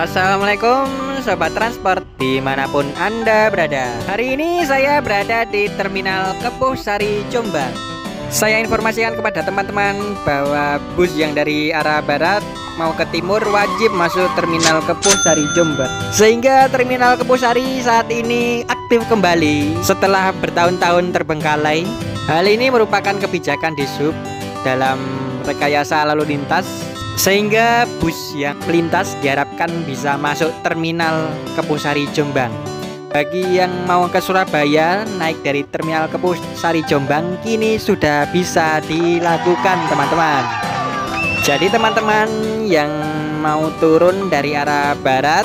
Assalamualaikum Sobat Transport di mana pun Anda berada. Hari ini saya berada di Terminal Kepuh Sari Jombang. Saya informasikan kepada teman-teman bahwa bus yang dari arah barat mau ke timur wajib masuk Terminal Kepuh Sari Jombang. Sehingga Terminal Kepuh Sari saat ini aktif kembali setelah bertahun-tahun terbengkalai. Hal ini merupakan kebijakan di sub dalam rekayasa lalu lintas sehingga bus yang melintas diharapkan bisa masuk terminal Kepusari Jombang. Bagi yang mau ke Surabaya naik dari terminal Kepusari Jombang kini sudah bisa dilakukan teman-teman. Jadi teman-teman yang mau turun dari arah barat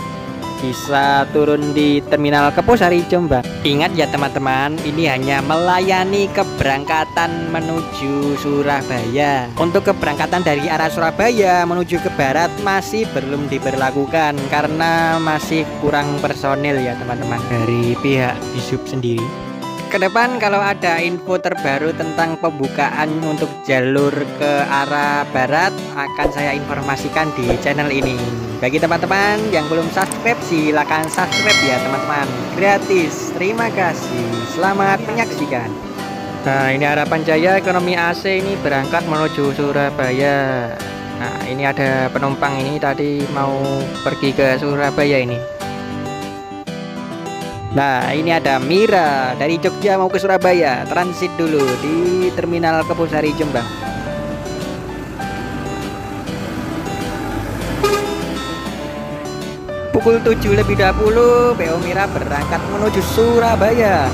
bisa turun di Terminal Keposari Jombang. Ingat ya teman-teman, ini hanya melayani keberangkatan menuju Surabaya. Untuk keberangkatan dari arah Surabaya menuju ke barat masih belum diberlakukan karena masih kurang personil ya teman-teman dari pihak Disub sendiri. Ke depan kalau ada info terbaru tentang pembukaan untuk jalur ke arah barat akan saya informasikan di channel ini. Bagi teman-teman yang belum subscribe silahkan subscribe ya teman-teman. Gratis. Terima kasih. Selamat menyaksikan. Nah ini harapan jaya ekonomi AC ini berangkat menuju Surabaya. Nah ini ada penumpang ini tadi mau pergi ke Surabaya ini. Nah ini ada Mira dari Jogja mau ke Surabaya transit dulu di Terminal Kepusari Jombang Pukul 7 lebih 20 PO Mira berangkat menuju Surabaya.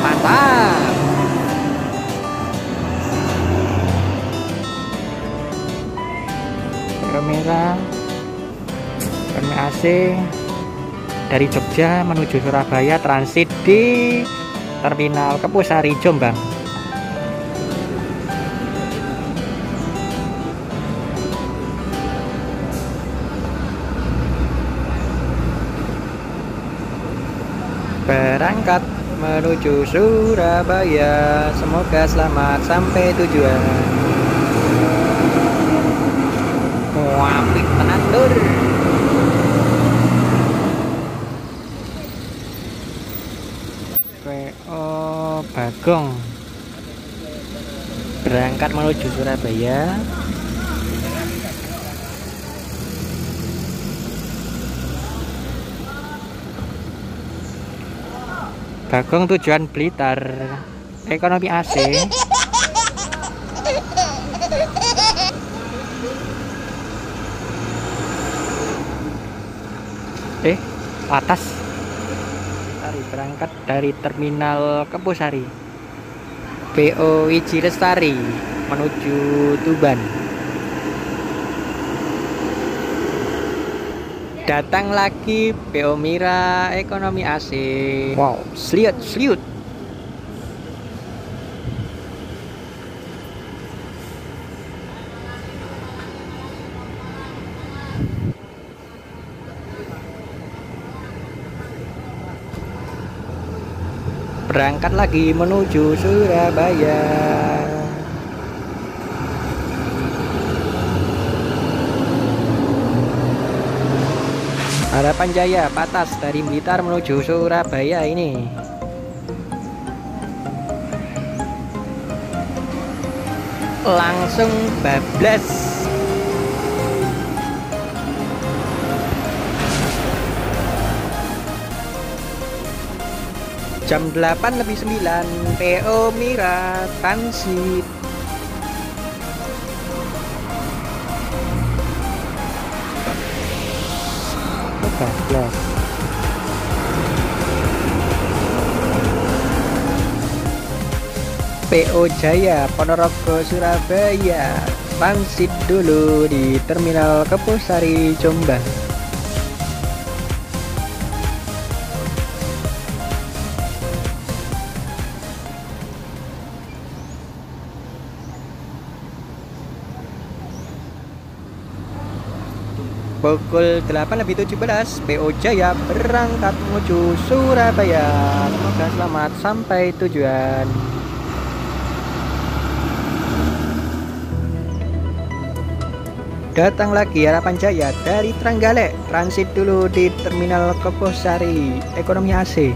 Mantap. PO Mira AC dari Jogja menuju Surabaya transit di Terminal Kepusari Jombang berangkat menuju Surabaya. Semoga selamat sampai tujuan. Wapik tenang dur. Bagong. Berangkat menuju Surabaya Bagong tujuan Blitar. Ekonomi AC. Eh atas. Berangkat dari terminal Kepusari PO Iji Lestari menuju Tuban datang lagi PO Mira ekonomi AC wow. Sliut sliut. Berangkat lagi menuju Surabaya Harapan Jaya Patas dari Blitar menuju Surabaya ini. Langsung bablas. Jam 8 lebih 9 PO Mira Transit Bablas PO Jaya Ponorogo Surabaya. Transit dulu di Terminal Kepusari Jombang Pukul 8 lebih 17 PO Jaya berangkat menuju Surabaya. Semoga selamat sampai tujuan. Datang lagi harapan jaya dari Trenggalek. Transit dulu di Terminal Keposari Ekonomi AC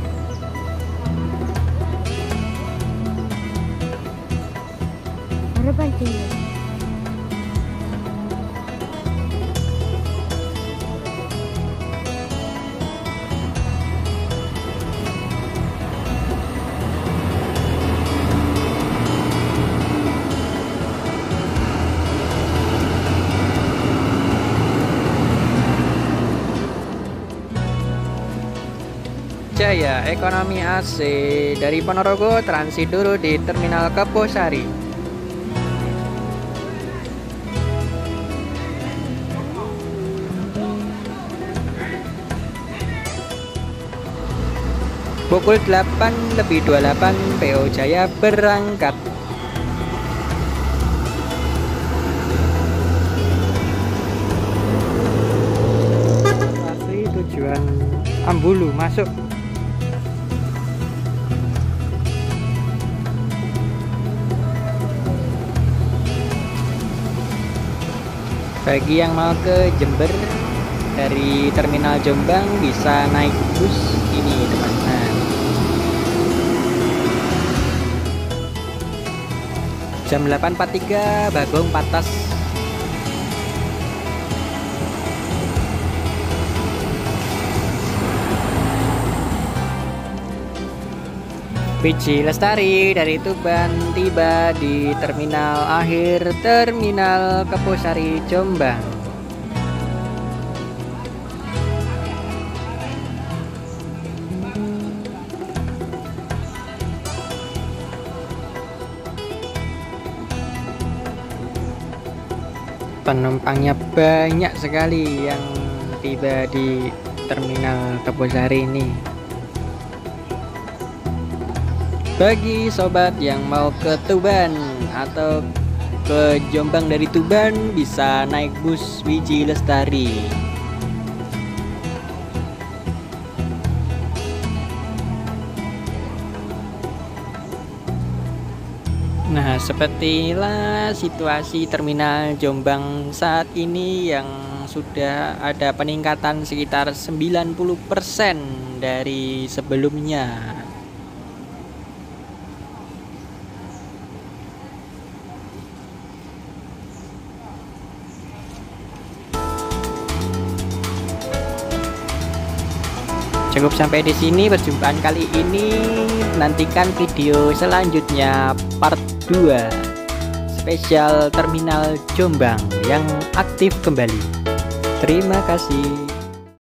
Jaya Ekonomi AC dari Ponorogo transit dulu di Terminal Keposari. Pukul 8 lebih 28 PO Jaya berangkat. Asli tujuan Ambulu masuk Bagi yang mau ke Jember dari Terminal Jombang bisa naik bus ini teman-teman. Jam 8.43 Bagong Patas Wiji Lestari dari Tuban tiba di terminal akhir Terminal Keposari Jombang. Penumpangnya banyak sekali yang tiba di Terminal Keposari ini. Bagi sobat yang mau ke Tuban atau ke Jombang dari Tuban bisa naik bus Wiji Lestari. Nah, sepertilah situasi terminal Jombang saat ini yang sudah ada peningkatan sekitar 90% dari sebelumnya. Cukup sampai di sini perjumpaan kali ini. Nantikan video selanjutnya part 2 spesial terminal Jombang yang aktif kembali. Terima kasih.